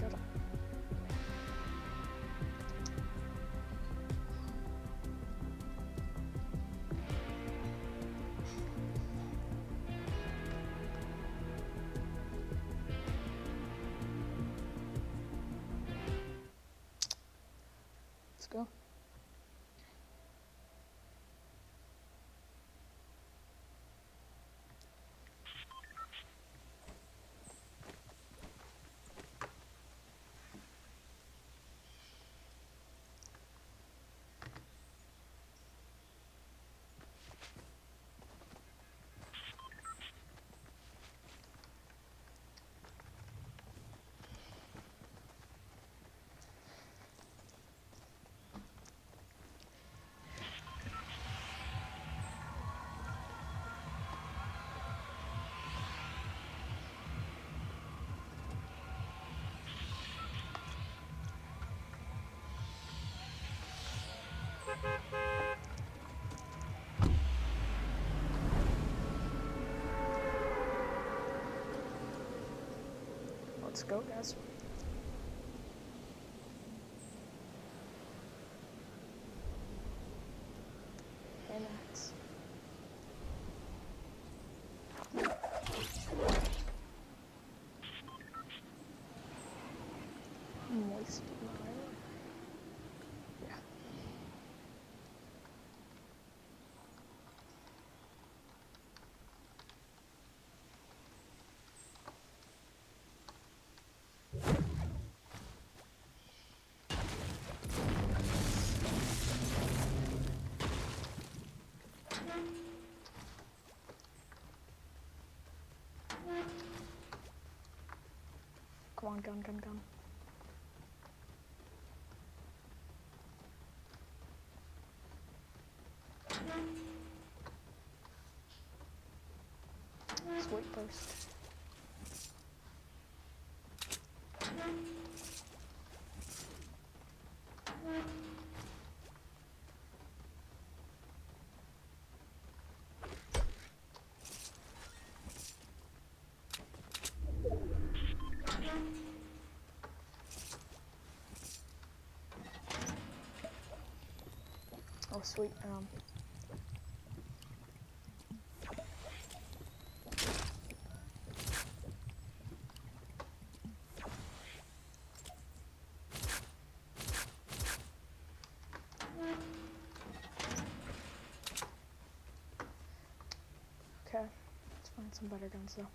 Let's. Go. Let's go, guys. Hey, Max. Moist mire. Yeah. Gun, gun, gun. Sweet burst. Oh, sweet. Um, okay, let's find some better guns though.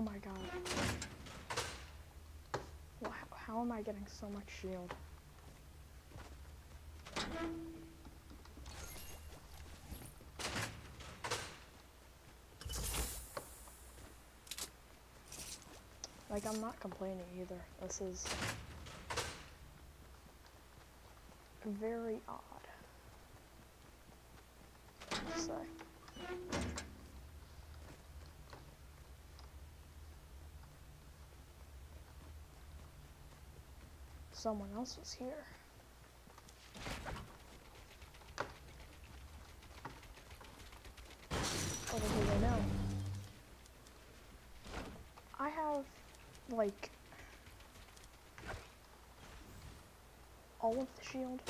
Oh my god. Wha- how am I getting so much shield? Like, I'm not complaining either. This is very odd. to Someone else was here. Little do they know. I have, like, all of the shield.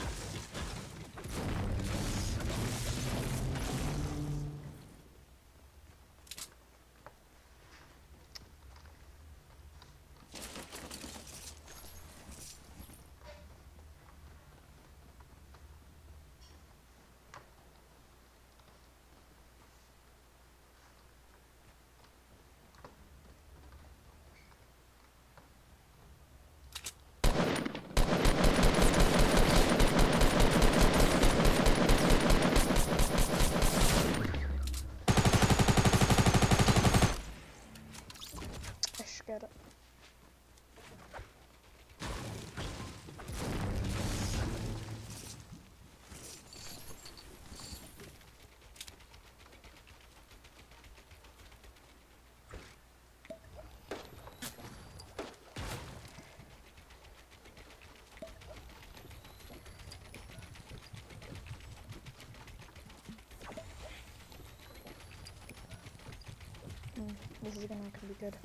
This is gonna, be good.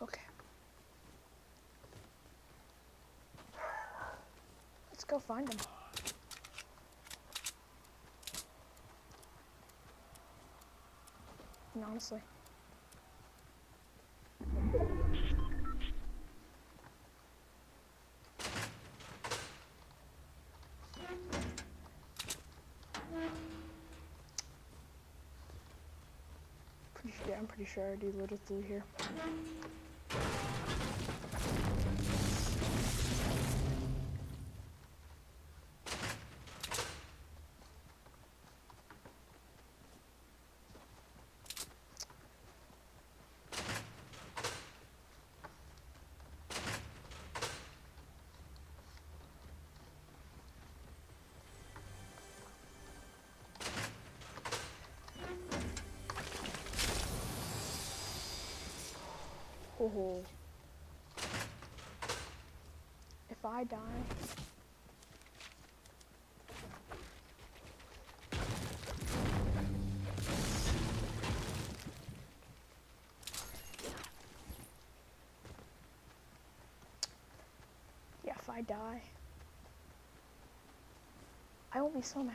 Okay. Let's go find. And honestly. Pretty sure, yeah, I'm pretty sure I do looted through here. Oh. If I die. Yeah, if I die. I won't be so mad.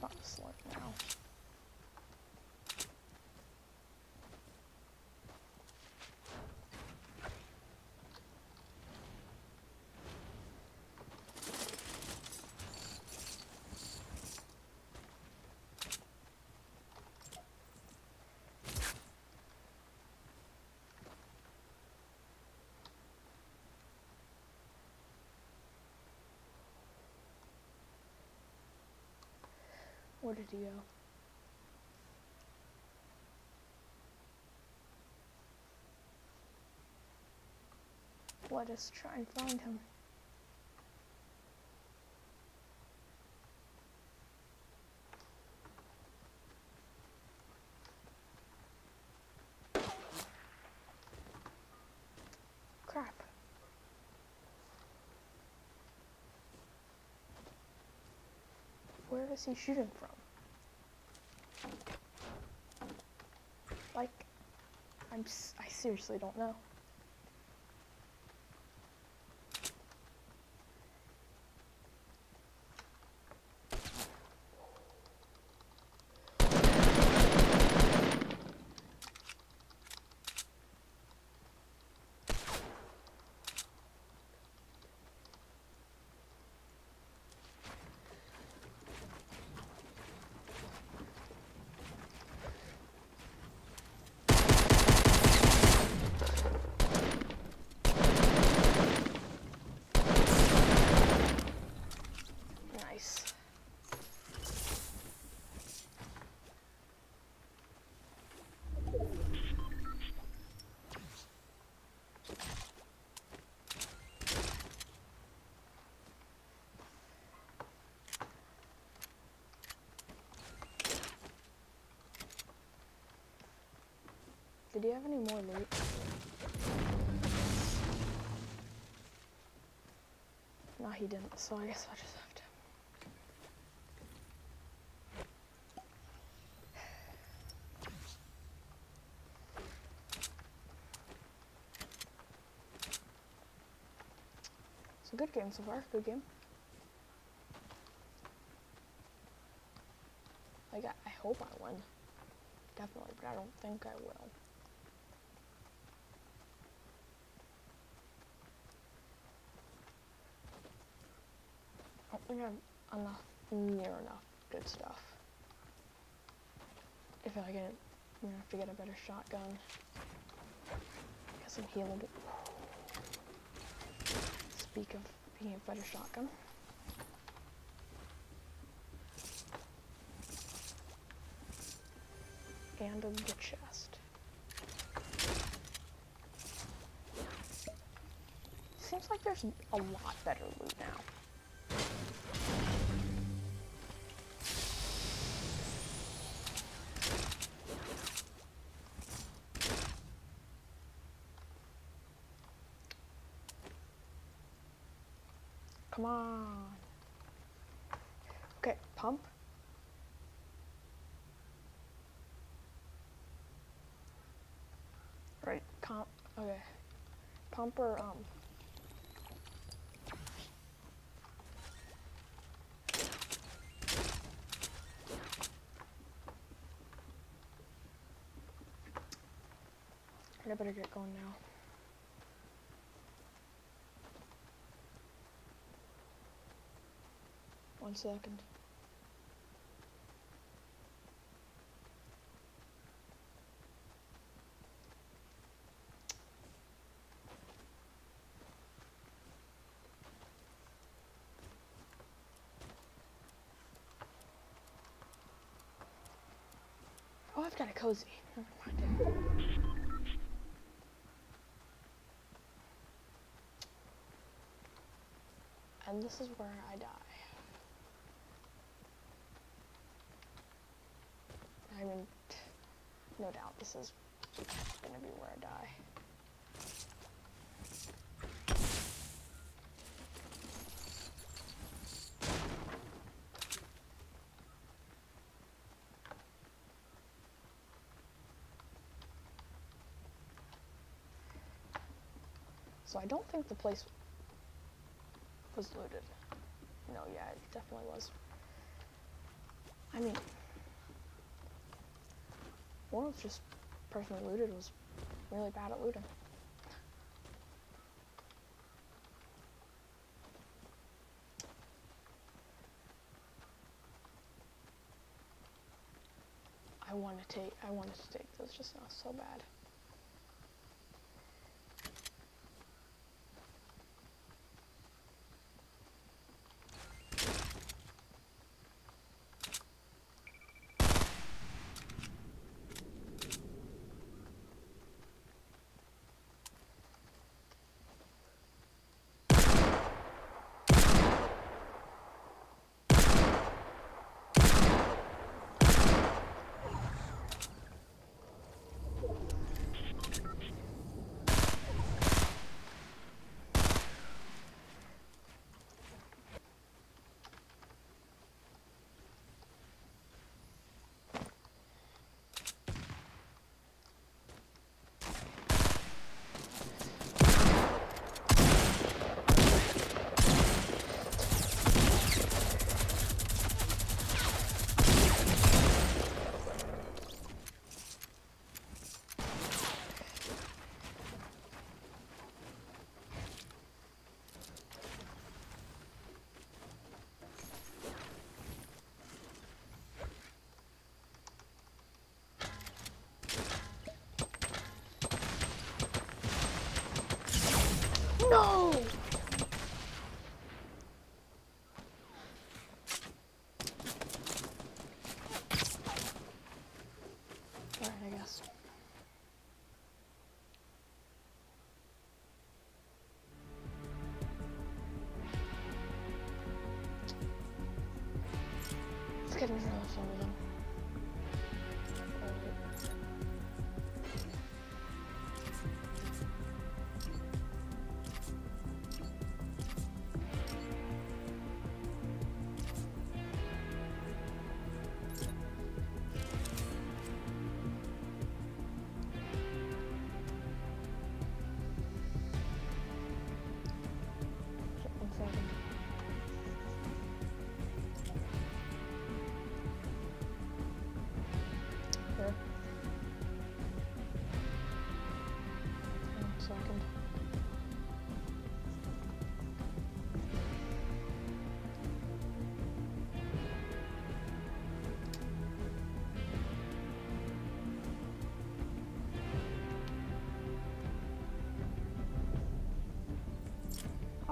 Not sleep now. Where did he go? Let us try and find him. Crap. Where is he shooting from? Like, I'm I seriously don't know. Nice. Did you have any more loot? No, he didn't, so I guess I'll just have to. It's a good game so far. Good game. Like, I, I hope I win. Definitely, but I don't think I will. we have enough, near enough good stuff. If I get, I'm gonna have to get a better shotgun. Get some healing. Speak of being a better shotgun. And a good chest. Seems like there's a lot better loot now. Come on. Okay, pump. Right, comp. Okay. Pump or, um. I better get going now. One second. Oh, I've got a cozy. And this is where I die. I mean, no doubt this is gonna be where I die. So I don't think the place was looted. No, yeah, it definitely was. I mean, one was just person who looted was really bad at looting. I want to take, I wanted to take those just now so bad. No! Alright, I guess. It's getting really fun with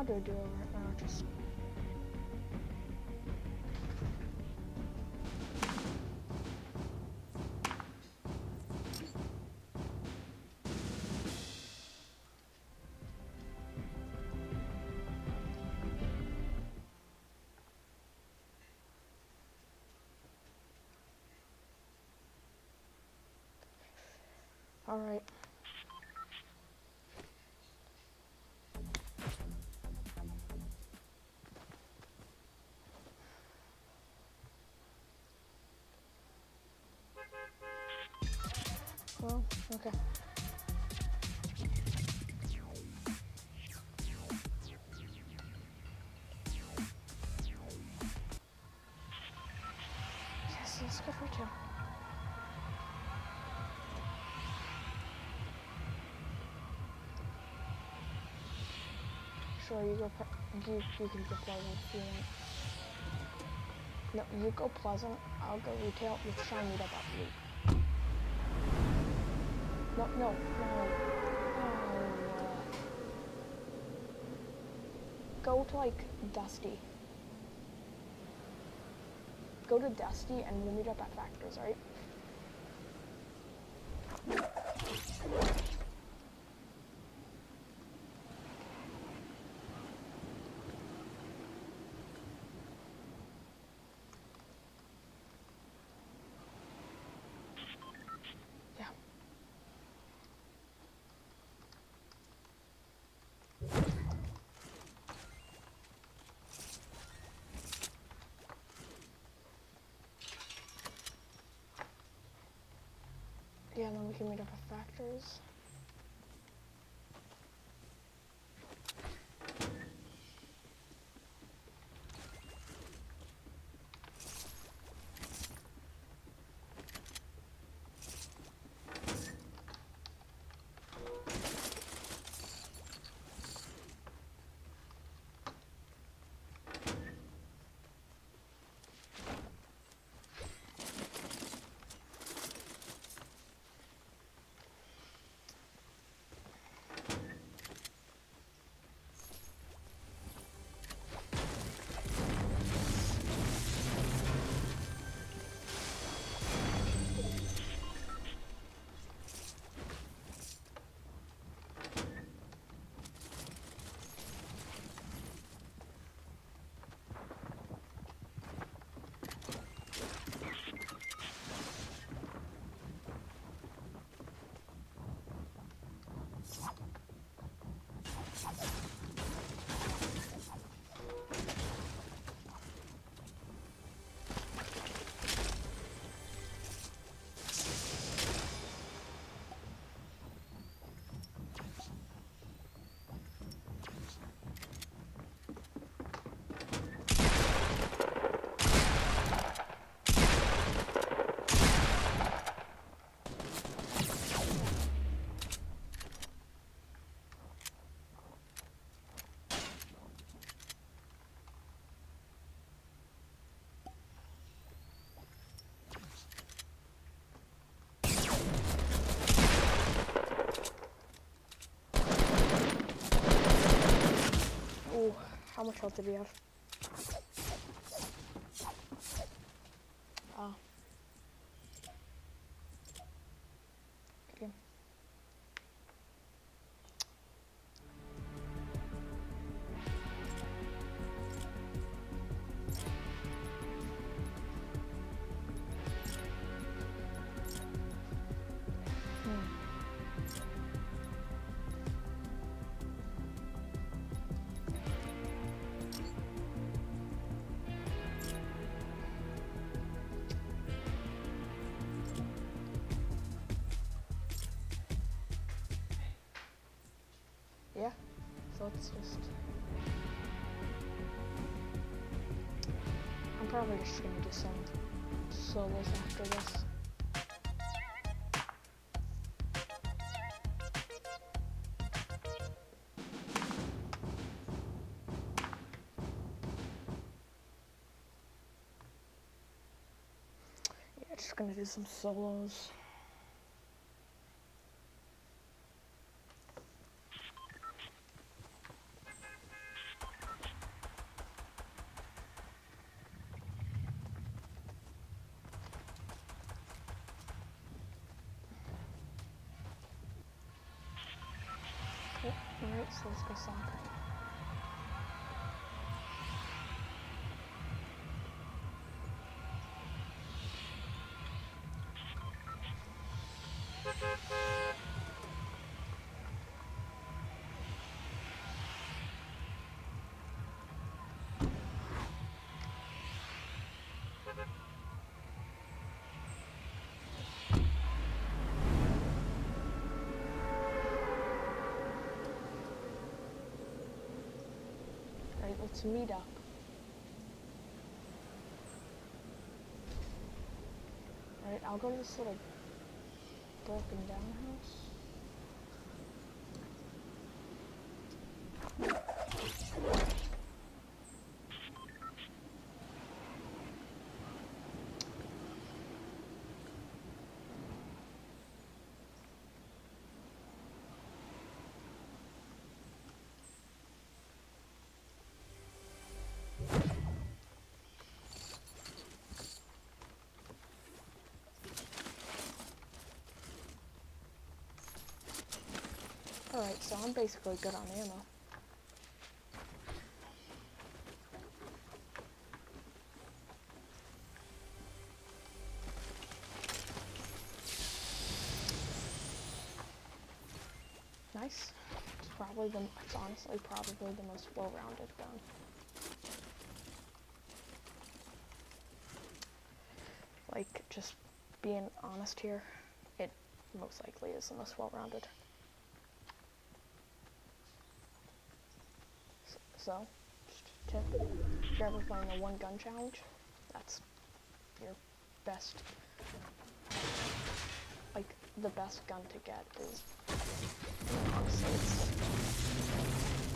What do I do right now? Oh, just All right. Okay. Yes, let's go for two. Sure, you go. You you can go pleasant if you want. No, you go pleasant. I'll go retail. You try and meet up at loot. No, no, no. Oh, uh, go to like Dusty. Go to Dusty and we'll meet up at Factors, alright? Yeah. Yeah, and then we can meet up at Factors. Ooh, how just. I'm probably just gonna do some solos after this. Yeah, just gonna do some solos. Let's meet up. Alright, I'll go to this little broken down house. Alright, so I'm basically good on ammo. Nice. It's probably the, it's honestly probably the most well-rounded gun. Like, just being honest here, it most likely is the most well-rounded. So, just tip, if you're ever playing a one gun challenge, that's your best, like, the best gun to get is, it's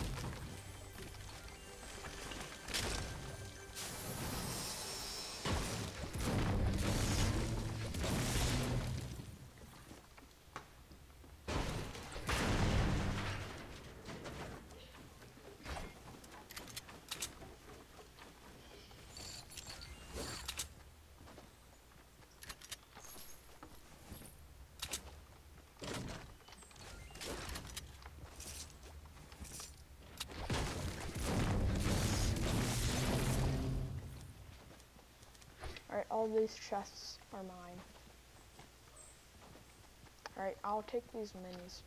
all these chests are mine. Alright, I'll take these minis.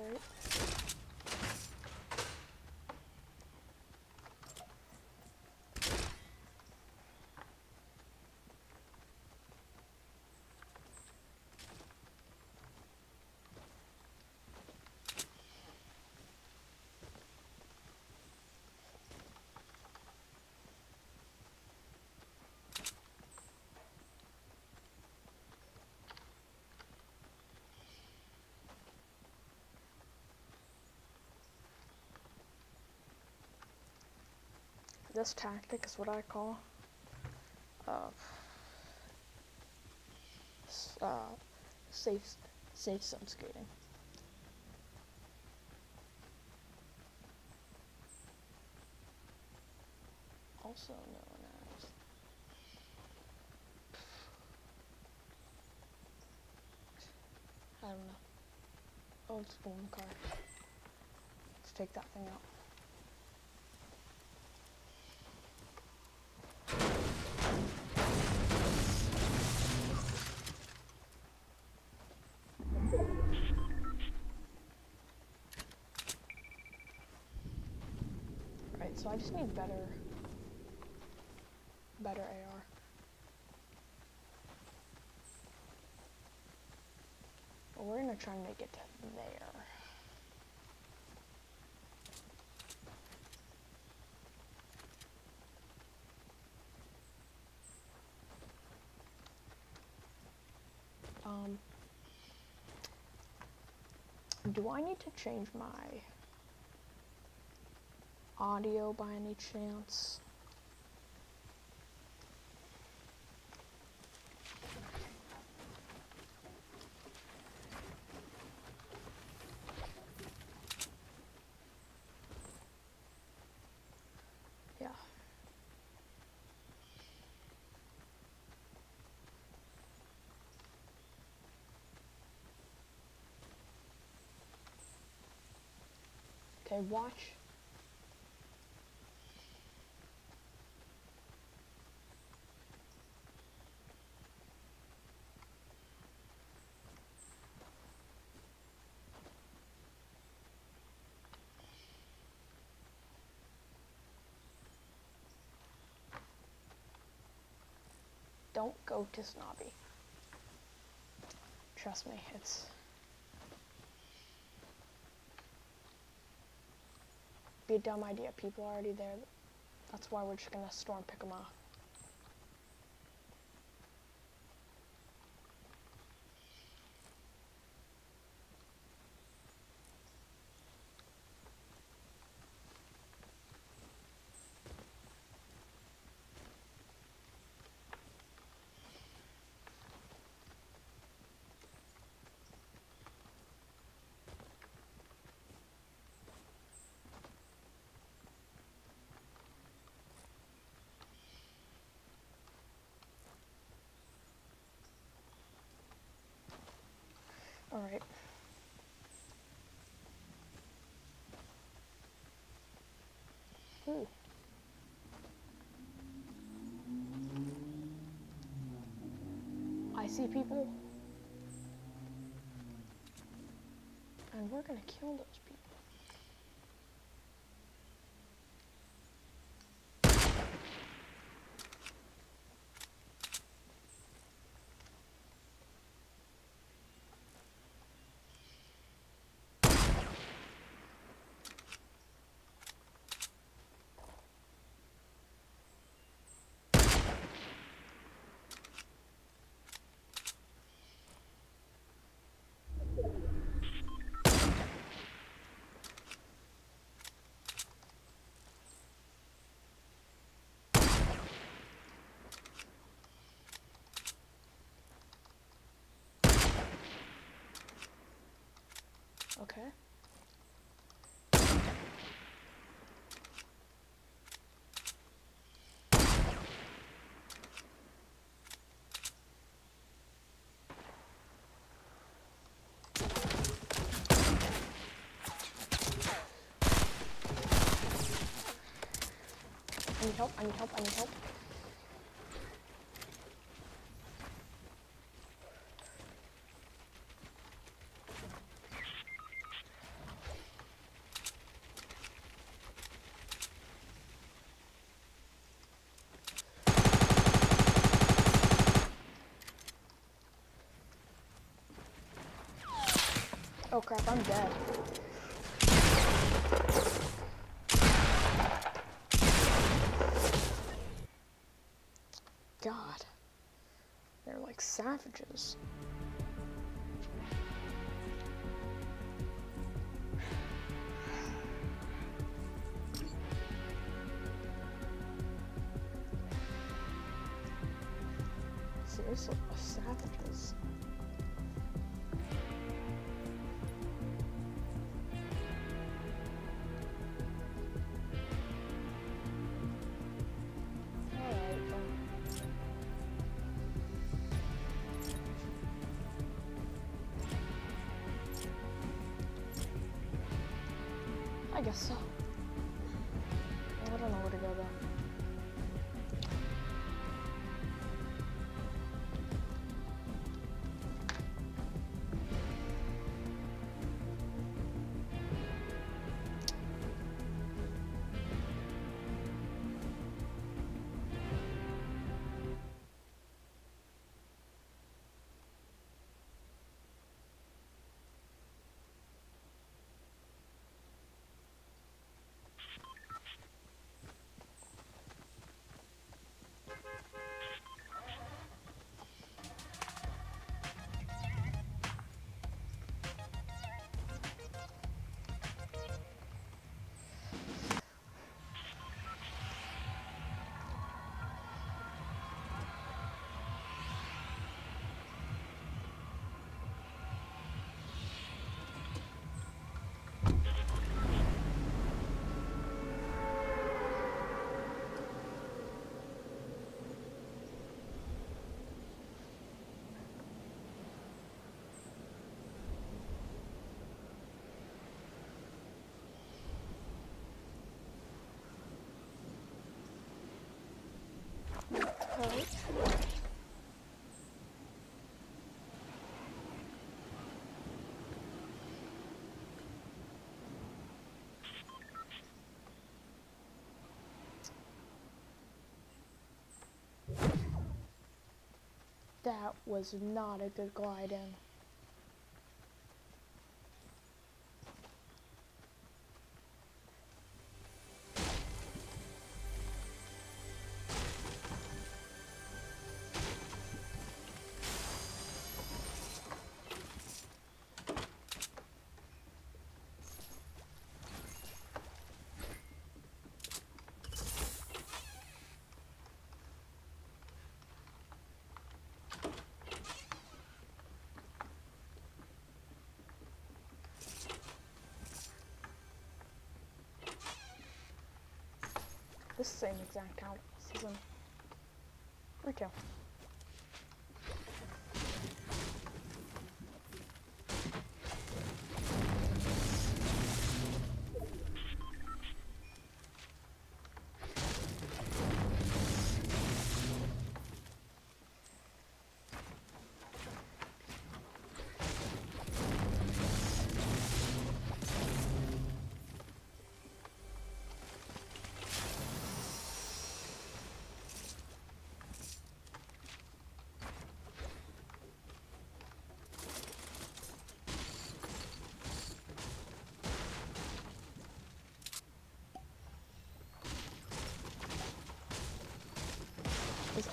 Alright. This tactic is what I call uh, uh, safe safe zone skating. Also known as I don't know. Old school car. Let's take that thing out. so I just need better, better AR. But we're gonna try and make it there. Um, do I need to change my audio by any chance? Yeah. Okay, watch. Don't go to Snobby. Trust me, it's be a dumb idea. People are already there. That's why we're just gonna storm pick them off. All right. Ooh. I see people. And we're gonna kill those people. Okay. I need help, I need help, I need help. Oh crap, I'm dead. God. They're like savages. I guess so. I That was not a good glide in. This same exact house is in.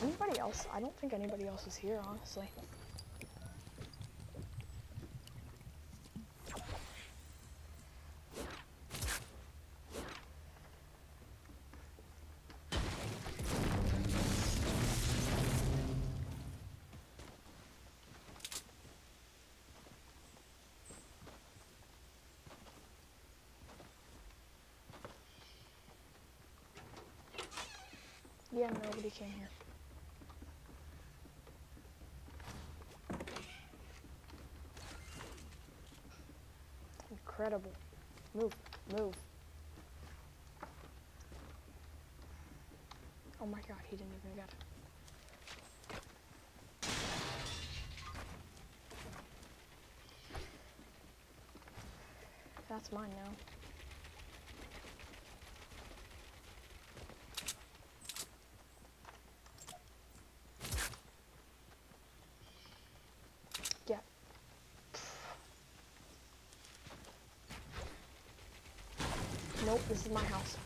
Anybody else? I don't think anybody else is here, honestly. Yeah, nobody came here. Incredible. Move, move. Oh my god, he didn't even get it. That's mine now. Yeah. Nope, this is my house.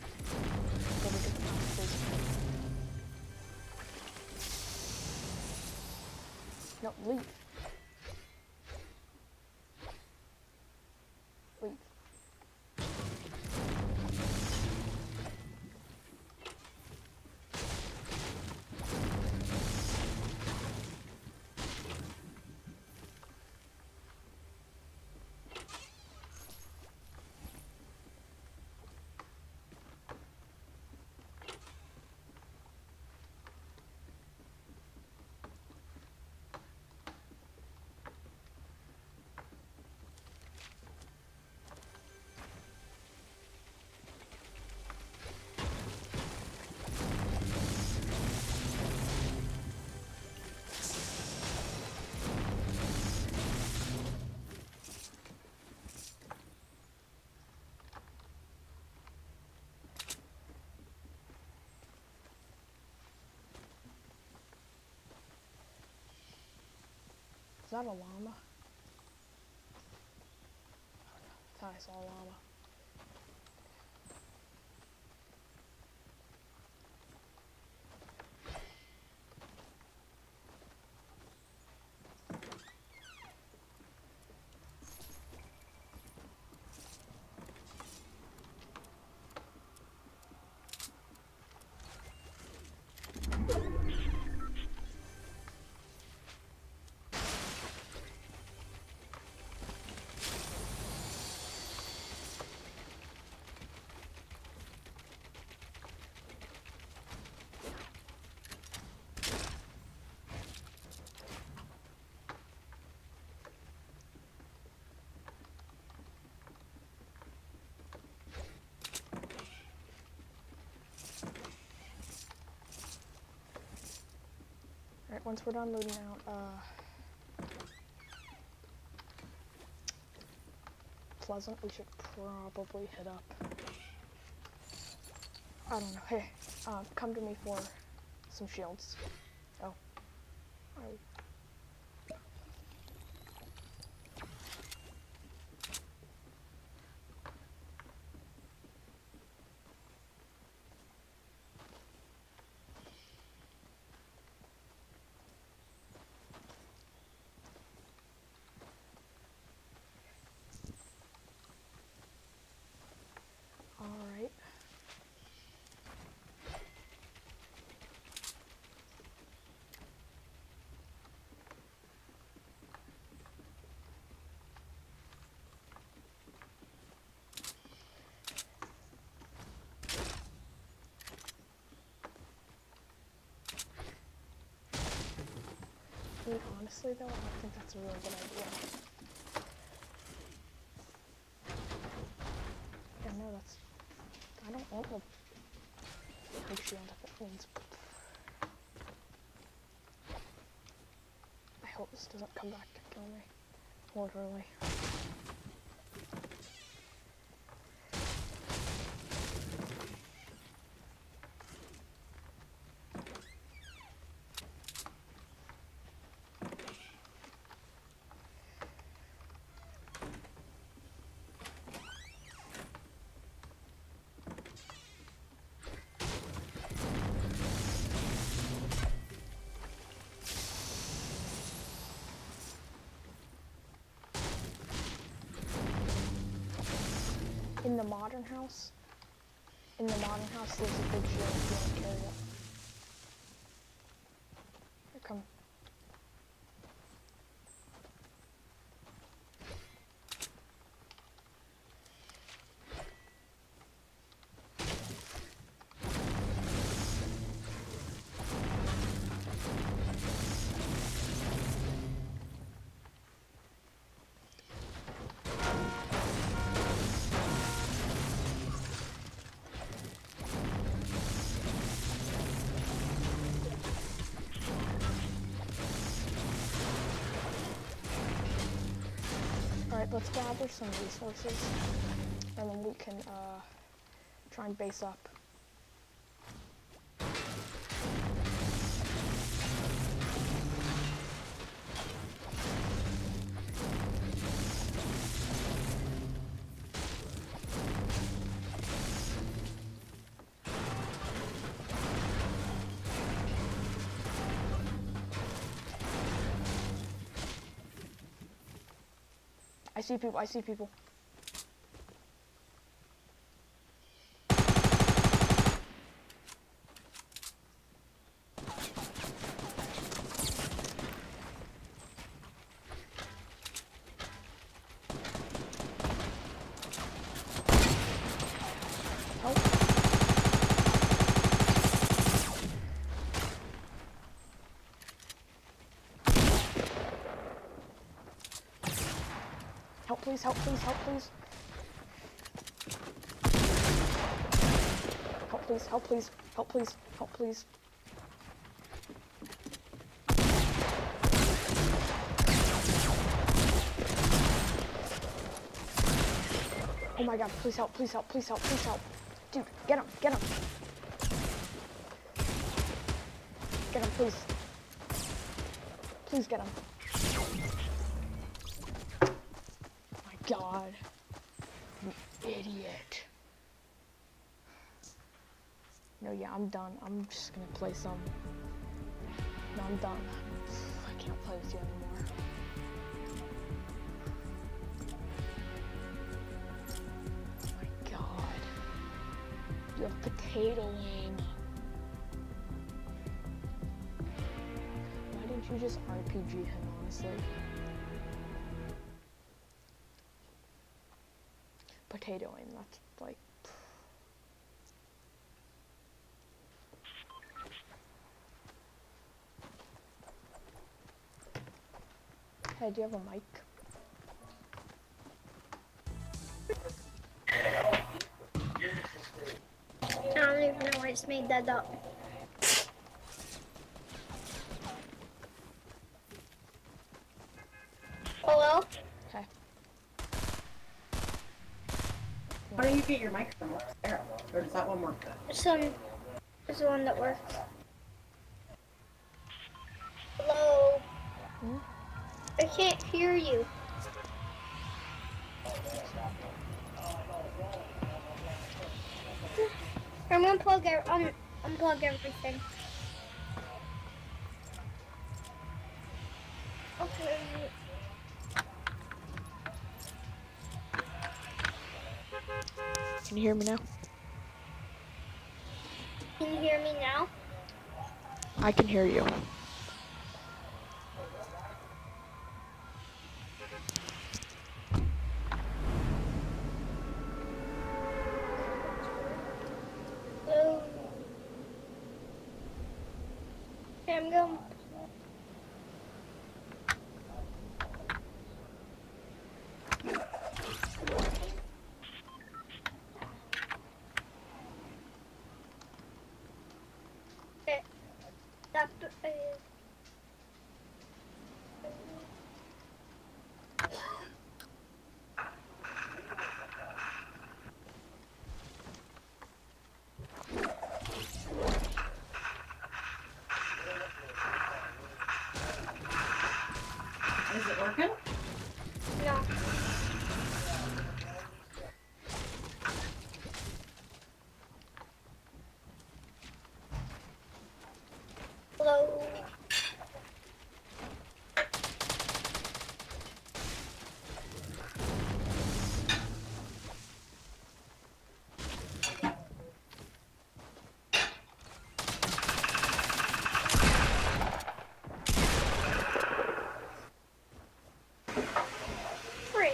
No. Leave. Is that a llama? I thought I saw a llama. Once we're done looting out, uh, Pleasant, we should probably hit up. I don't know. Hey, uh, come to me for some shields. Oh. oh. All right. I mean, honestly though, I think that's a really good idea. Yeah, no, that's. I don't want the big shield if it means. I hope this doesn't come back to kill me. Literally. In the modern house, in the modern house, there's a big shield some resources, and then we can uh, try and base up. I see people, I see people. Help. Help please, help please, help please. Help please, help please, help please, help please. Oh my god, please help, please help, please help, please help. Dude, get him, get him. Get him, please. Please get him. my god. You idiot. No, yeah, I'm done. I'm just gonna play some. No, I'm done. I can't play with you anymore. Oh my god. You have potato aim. Why didn't you just RPG him, honestly? Potato that's like. Hey, do you have a mic? I don't even know why it's made that up. Your microphone up there? Or does that one work? This one is the one that works. Hello? Hmm? I can't hear you. I'm gonna plug um, unplug everything. You hear me now? Can you hear me now? I can hear you. Hello? Okay, I'm going. Okay. That, uh, Is it working? no. Hello? Free.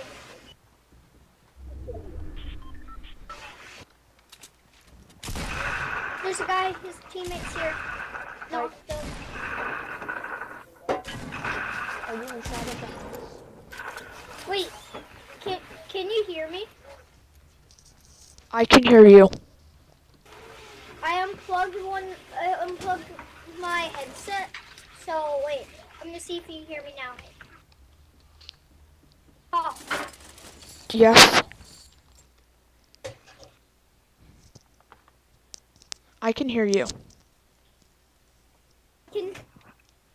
There's a guy, his teammates here. No, the, Are you inside of the house? wait. Can can you hear me? I can hear you. I unplugged one. I unplugged my headset. So wait, I'm gonna see if you hear me now. Oh, Yes. I can hear you. can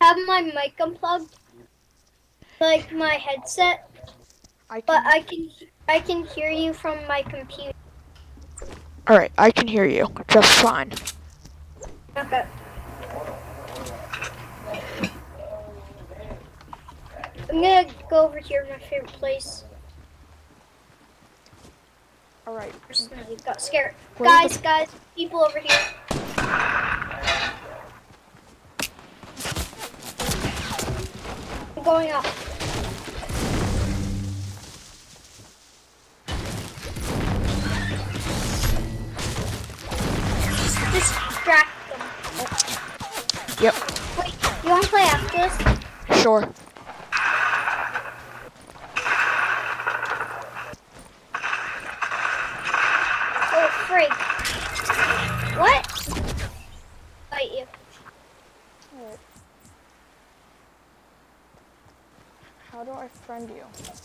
have my mic unplugged, like my headset, I can. but I can I can hear you from my computer. All right, I can hear you just fine. Okay. I'm gonna go over here, my favorite place. All right. Personally, got scared. Where guys, guys, people over here. I'm going up. Distract them. Yep. Wait, you want to play after this? Sure. Friend you?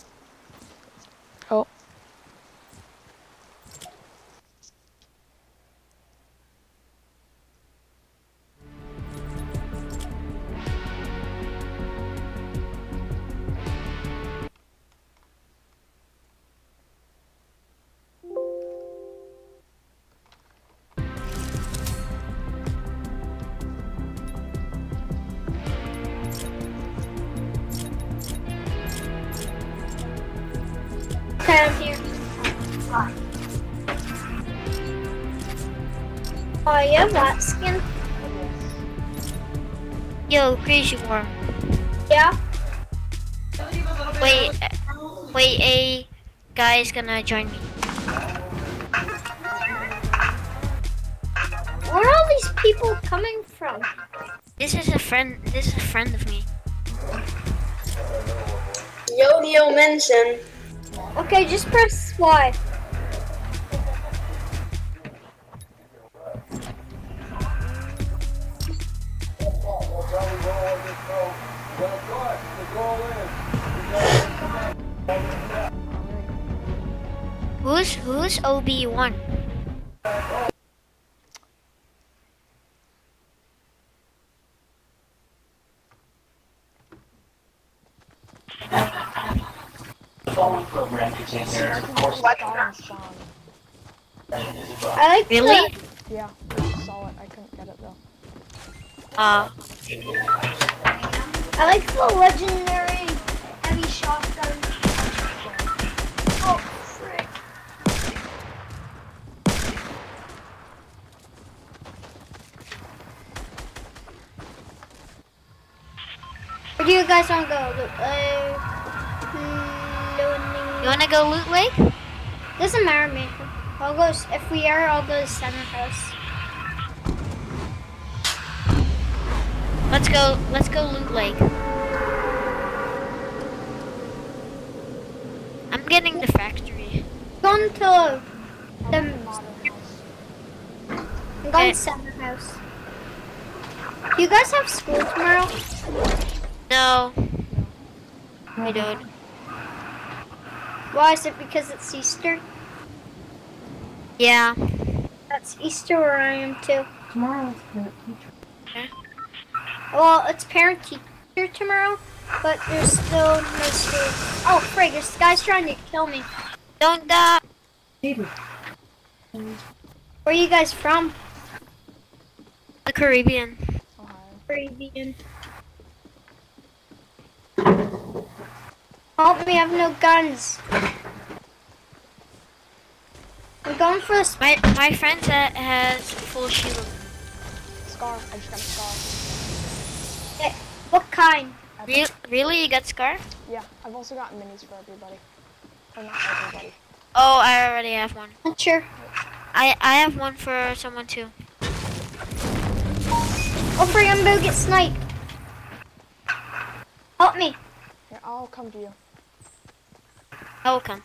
Have that skin? Yo, crazy worm. Yeah? Wait, wait, a guy is gonna join me. Where are all these people coming from? This is a friend. This is a friend of me. Yo-Yo Mensen. Okay, just press Y. Star and Sean. I like Really? the Yeah, I saw it. I couldn't get it though. Uh, I like the legendary heavy shotgun. Oh, frick. Where do you guys want to go? Uh, you wanna go Loot Lake? Doesn't matter me. I'll go. If we are, I'll go to Center House. Let's go. Let's go Loot Lake. I'm getting the factory. Going to the. in the house. I'm going to Center House. Do you guys have school tomorrow? No, we don't. Why is it because it's Easter? Yeah. That's Easter where I am too. Tomorrow's parent teacher. Well, it's parent teacher tomorrow, but there's still no school. Oh, frig, this guy's trying to kill me. Don't uh, die. David. Where are you guys from? The Caribbean. Ohio. Caribbean. Help me, I have no guns. I'm going for this. My my friend ha- has full shield. Scar. I just got a scar. eh, What kind? Re- really, you got scar? Yeah, I've also got minis for everybody. Or not everybody. Oh, I already have one. Sure. I I have one for someone too. Oh, frig, I'm gonna get sniped. Help me. Here, I'll come to you. I will come.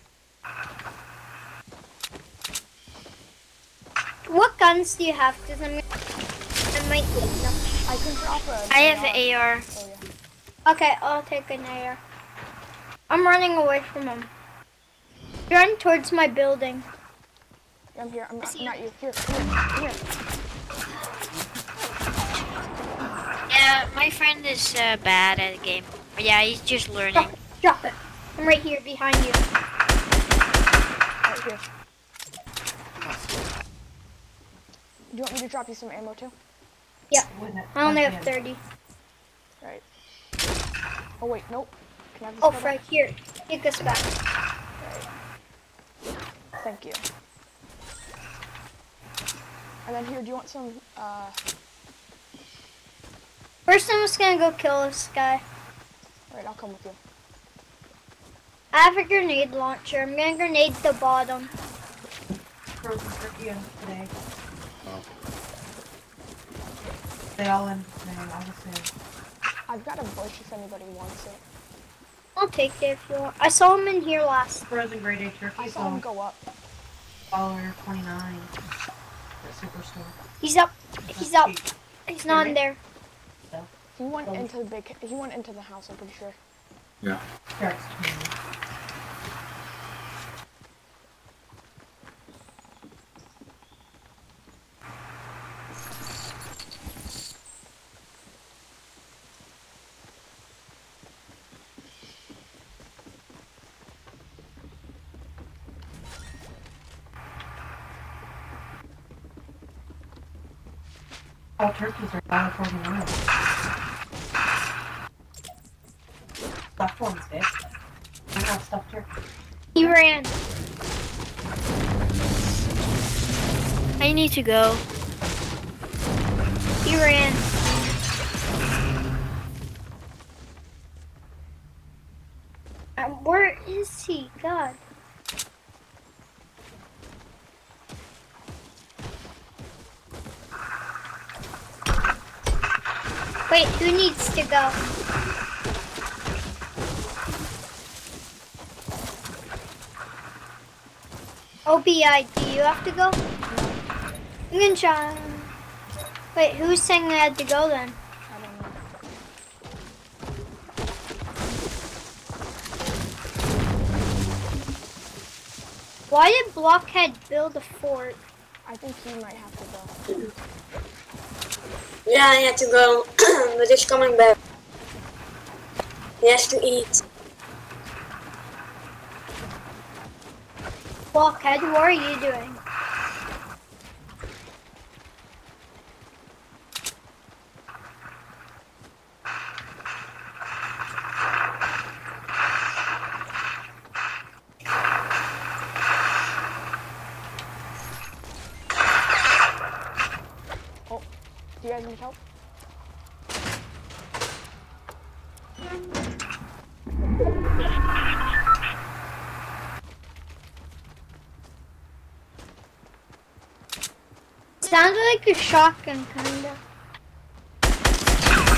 What guns do you have? Because I'm I might need them. I can drop a. I have an AR. Oh yeah. Okay, I'll take an AR. I'm running away from him. Run towards my building. I'm here. I'm not, not you. Here, here, here. Yeah, my friend is uh, bad at the game. Yeah, he's just learning. Drop it. Drop it. I'm right here behind you. Right here. Do you want me to drop you some ammo too? Yeah. I only have 30. Right. Oh wait, nope. Can I have this Oh, photo? right here. Take this back. Thank you. And then here, do you want some, uh, First, I'm just gonna go kill this guy. alright, I'll come with you. I have a grenade launcher. I'm gonna grenade the bottom. Frozen turkey in today. Oh. They all in today, obviously. I've got a bush if anybody wants it. I'll take it if you want. I saw him in here last. Frozen grade A I turkey, I saw him go up. follower 29 at Superstore. He's up. He's up. He's not in there. He went Oh. into the big, he went into the house, I'm pretty sure. Starts 29. All turkeys are $1.49. Stuffed ones, bitch. I got stuffed turkey. He ran. I need to go. He ran. Where is he? God. Wait, who needs to go? OBI, do you have to go? I'm gonna try. Wait, who's saying I had to go then? I don't know. Why did Blockhead build a fort? I think he might have to go. Yeah, I had to go, but he's coming back. He has to eat. Blockhead, what are you doing? Do you guys need help? Sounds like a shotgun, kinda.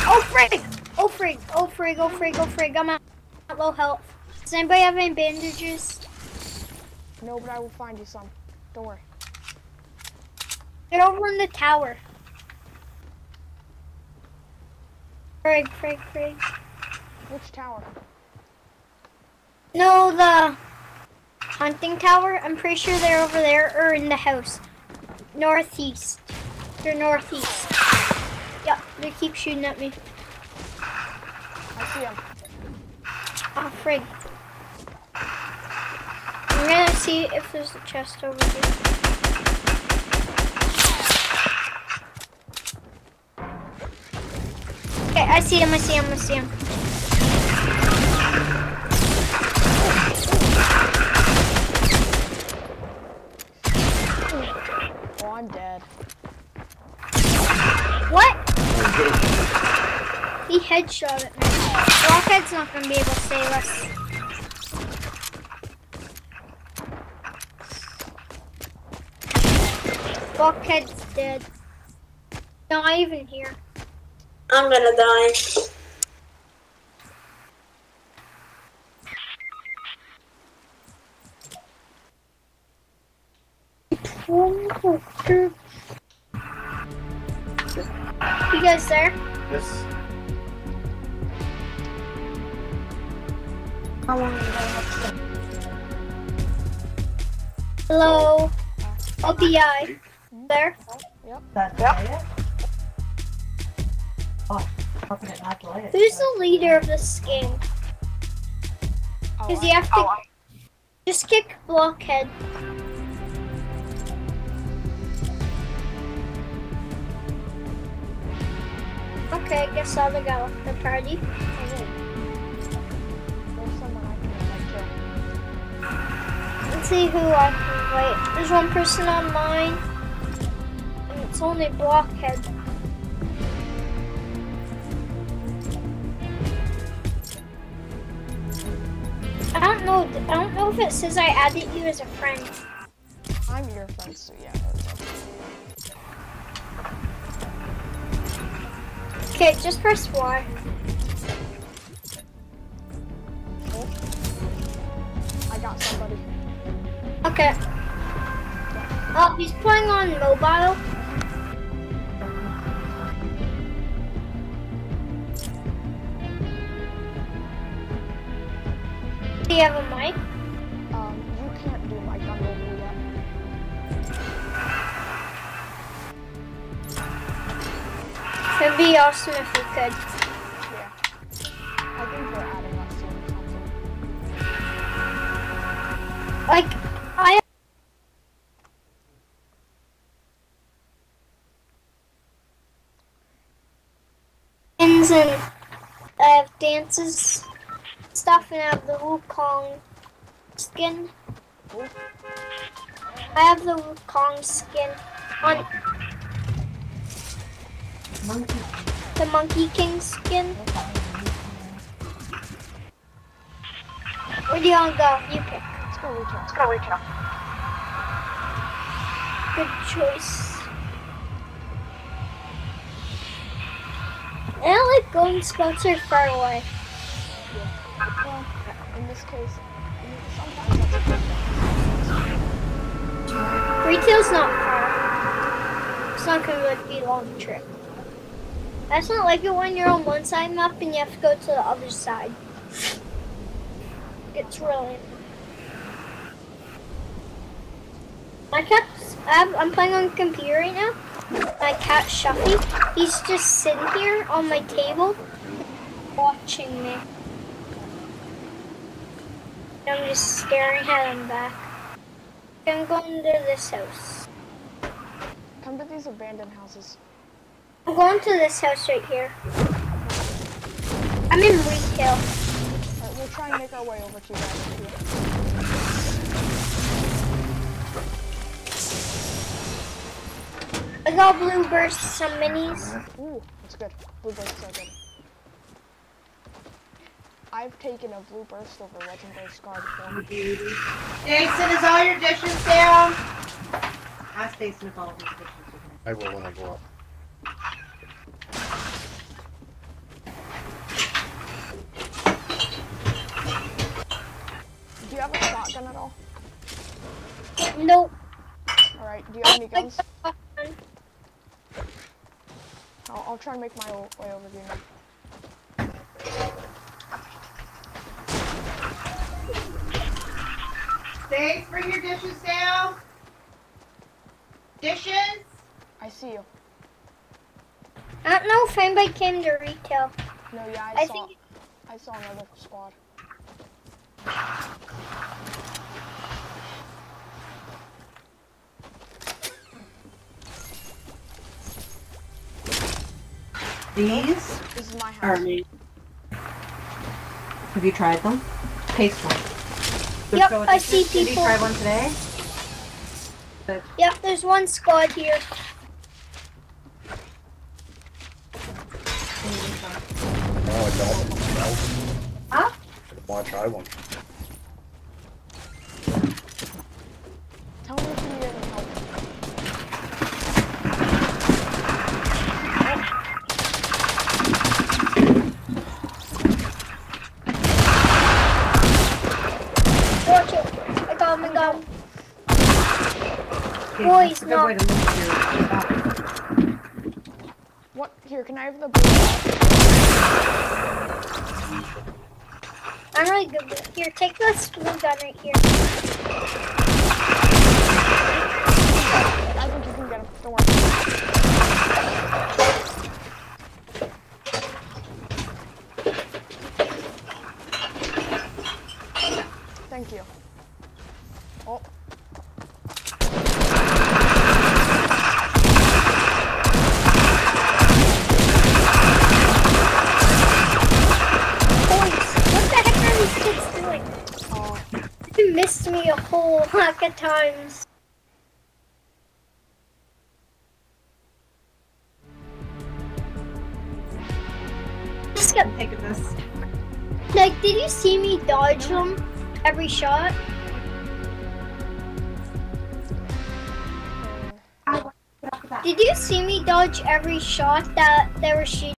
Oh frig! Oh frig! Oh frig! Oh frig! Oh frig! I'm at at low health. Does anybody have any bandages? No, but I will find you some. Don't worry. Get over in the tower. Frig! Frig! Frig! Which tower? No, the hunting tower. I'm pretty sure they're over there or in the house. Northeast. They're northeast. Yeah, they keep shooting at me. I see him. Oh, ah, frig. I'm gonna see if there's a chest over here. Okay, I see him, I see him, I see him. Oh, I'm dead. What? He headshot at me. Rockhead's not gonna be able to save us. Rockhead's dead. Not even here. I'm gonna die. You guys there? Yes. How long do I have to Hello? LBI. There? That's it? Oh, how can it not delay? Who's the leader of this game? Oh, Because you have to oh, just kick Blockhead. Okay, I guess I'll go the party. wait. Let's see who I can invite. There's one person on mine. And it's only Blockhead. I don't know. I don't know if it says I added you as a friend. I'm your friend, so yeah. Okay, just press Y. Oh. I got somebody. Okay. Oh, he's playing on mobile. Do you have a awesome if you could. Yeah. I think they're adding that soon. something. Like, I and I have dances stuff and I have the Wukong skin. I have the Wukong skin on Monkey. The Monkey King skin. Where do you want to go? You pick. Let's go out. Let's go out. Good choice. I don't like going are far away. Well, in this case, sometimes that's a good thing. Retail's not far. It's not gonna be a long trip. That's not like it when you're on one side map and you have to go to the other side. It's really My cat's. I'm, playing on the computer right now. My cat Shuffy. He's just sitting here on my table, watching me. I'm just staring at him back. I'm going to this house. Come to these abandoned houses. I'm going to this house right here. I'm in retail. Alright, we'll try and make our way over to you guys. I got blue bursts, some minis. Ooh, that's good. Blue bursts are good. I've taken a blue burst over legendary scar before. Jason, is all your dishes down? Ask Jason if all of his dishes are down. I will when I go up. Do you have a shotgun at all? Nope. Alright, do you have any guns? I'll, I'll try and make my way over to you now. Thanks, bring your dishes down. Dishes? I see you. I don't know if anybody came to retail. No, yeah, I, I saw. think- I saw another squad. These This is my house. are me. Have you tried them? Taste one. Let's Yep, go I this. see Did you people. try one today? Yep, there's one squad here. I want to try one. Tell me if you need any help. Watch it. I got him, I got him. Okay, Boys, that's a good way to move your stuff. What? Here, can I have the blue? I'm good Here, take this blue gun right here. I think you can get him. Don't worry. Thank you. Oh, Boys, what the heck are these kids doing? oh, They missed me a whole lot of times. Just got, I'm taking this. like, did you see me dodge them every shot? Did you see me dodge every shot that they were shooting?